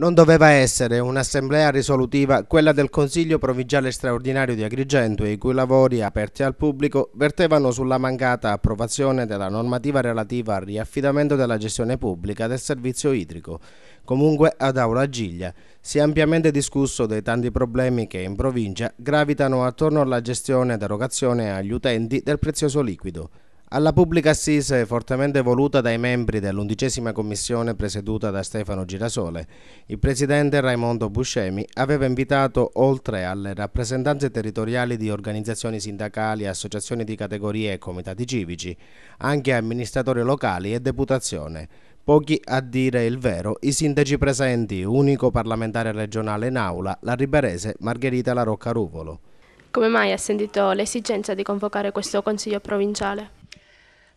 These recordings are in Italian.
Non doveva essere un'assemblea risolutiva quella del Consiglio Provinciale Straordinario di Agrigento, i cui lavori aperti al pubblico vertevano sulla mancata approvazione della normativa relativa al riaffidamento della gestione pubblica del servizio idrico. Comunque ad Aula Giglia si è ampiamente discusso dei tanti problemi che in provincia gravitano attorno alla gestione ed erogazione agli utenti del prezioso liquido. Alla pubblica assise fortemente voluta dai membri dell'undicesima commissione presieduta da Stefano Girasole, il presidente Raimondo Buscemi aveva invitato, oltre alle rappresentanze territoriali di organizzazioni sindacali, associazioni di categorie e comitati civici, anche amministratori locali e deputazione. Pochi a dire il vero, i sindaci presenti, unico parlamentare regionale in aula, la riberese Margherita La Rocca. Come mai ha sentito l'esigenza di convocare questo consiglio provinciale?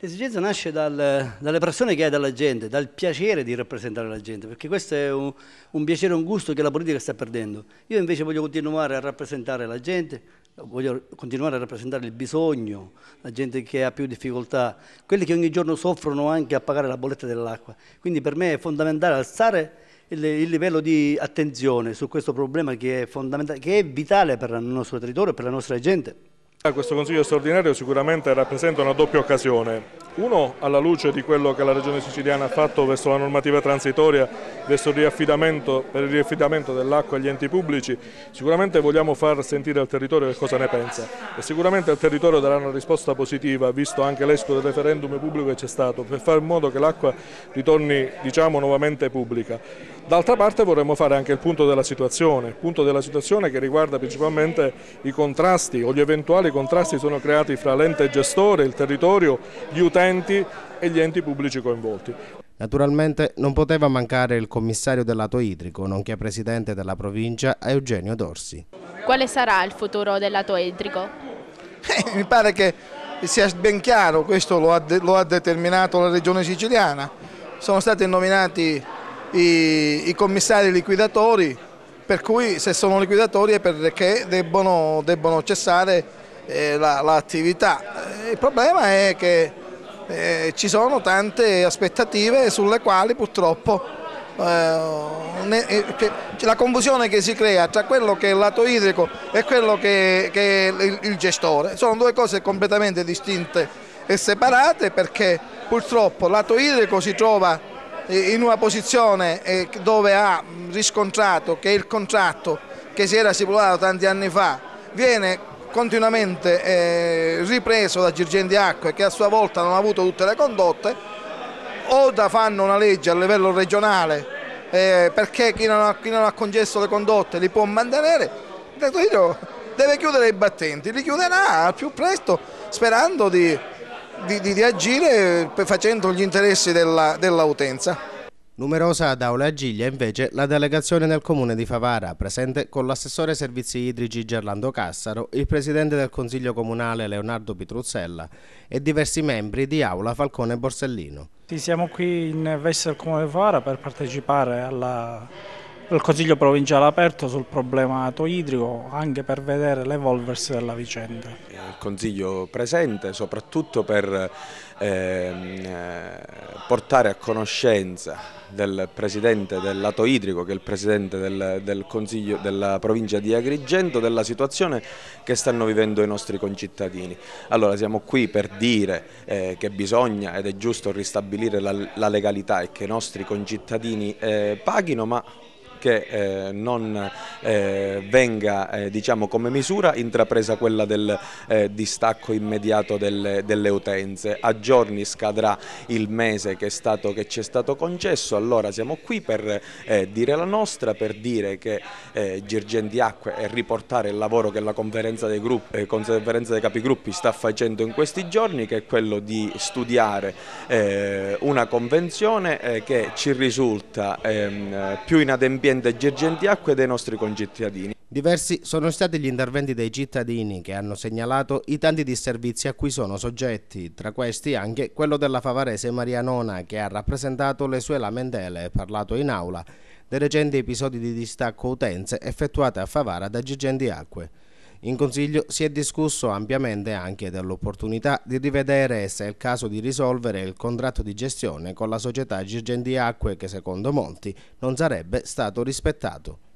L'esigenza nasce dal, dalle persone che hai dalla gente, dal piacere di rappresentare la gente, perché questo è un, un piacere, un gusto che la politica sta perdendo. Io invece voglio continuare a rappresentare la gente, voglio continuare a rappresentare il bisogno, la gente che ha più difficoltà, quelli che ogni giorno soffrono anche a pagare la bolletta dell'acqua. Quindi per me è fondamentale alzare il, il, livello di attenzione su questo problema che è, che è vitale per il nostro territorio e per la nostra gente. Questo Consiglio straordinario sicuramente rappresenta una doppia occasione. Uno, alla luce di quello che la Regione siciliana ha fatto verso la normativa transitoria, verso il riaffidamento, per il riaffidamento dell'acqua agli enti pubblici, sicuramente vogliamo far sentire al territorio che cosa ne pensa e sicuramente al territorio darà una risposta positiva, visto anche l'esito del referendum pubblico che c'è stato, per fare in modo che l'acqua ritorni diciamo, nuovamente pubblica. D'altra parte vorremmo fare anche il punto della situazione, punto della situazione che riguarda principalmente i contrasti o gli eventuali contrasti sono creati fra l'ente gestore, il territorio, gli utenti e gli enti pubblici coinvolti. Naturalmente non poteva mancare il commissario del lato idrico, nonché presidente della provincia, Eugenio Dorsi. Quale sarà il futuro del lato idrico? Eh, mi pare che sia ben chiaro, questo lo ha, lo ha determinato la regione siciliana. Sono stati nominati i, i commissari liquidatori, per cui se sono liquidatori è perché debbono, debbono cessare eh, l'attività. La, il problema è che eh, ci sono tante aspettative sulle quali purtroppo eh, eh la confusione che si crea tra quello che è il lato idrico e quello che, che è il, gestore sono due cose completamente distinte e separate perché purtroppo il lato idrico si trova in una posizione eh, dove ha riscontrato che il contratto che si era stipulato tanti anni fa viene continuamente eh, ripreso da Girgendi Acque che a sua volta non ha avuto tutte le condotte o da fanno una legge a livello regionale eh, perché chi non, ha, chi non, ha, concesso le condotte li può mantenere deve chiudere i battenti li chiuderà al più presto sperando di di, di, di agire facendo gli interessi dell'utenza. Dell Numerosa ad Aula Agiglia invece la delegazione del comune di Favara, presente con l'assessore servizi idrici Gerlando Cassaro, il presidente del consiglio comunale Leonardo Pitruzzella e diversi membri di Aula Falcone Borsellino. Sì, siamo qui in veste del comune di Favara per partecipare alla il Consiglio provinciale aperto sul problema idrico anche per vedere l'evolversi della vicenda. Il Consiglio presente soprattutto per ehm, eh, portare a conoscenza del Presidente del lato idrico che è il Presidente del, del Consiglio della provincia di Agrigento della situazione che stanno vivendo i nostri concittadini. Allora siamo qui per dire eh, che bisogna ed è giusto ristabilire la, la legalità e che i nostri concittadini eh, paghino ma che eh, non eh, venga eh, diciamo, come misura intrapresa quella del distacco immediato delle, delle, utenze. A giorni scadrà il mese che, ci è stato concesso, allora siamo qui per dire la nostra, per dire che Girgenti Acque e riportare il lavoro che la conferenza dei, gruppi, conferenza dei capigruppi sta facendo in questi giorni, che è quello di studiare una convenzione che ci risulta ehm, più inadempiente ambiente Girgenti Acque dei nostri concittadini. Diversi sono stati gli interventi dei cittadini che hanno segnalato i tanti disservizi a cui sono soggetti, tra questi anche quello della favarese Maria Nona che ha rappresentato le sue lamentele e parlato in aula dei recenti episodi di distacco utenze effettuate a Favara da Girgenti Acque. In Consiglio si è discusso ampiamente anche dell'opportunità di rivedere se è il caso di risolvere il contratto di gestione con la società Girgendi Acque che secondo molti non sarebbe stato rispettato.